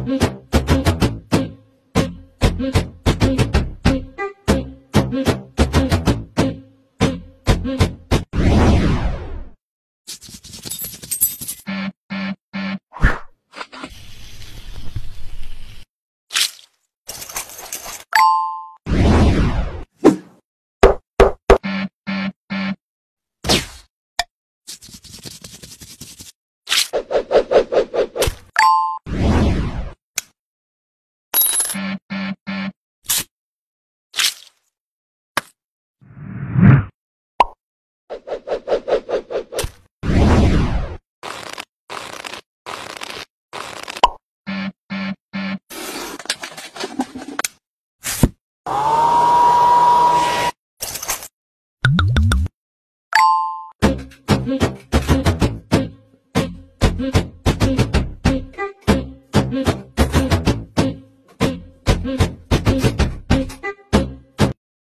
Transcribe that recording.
Mm-hmm. Mm-hmm.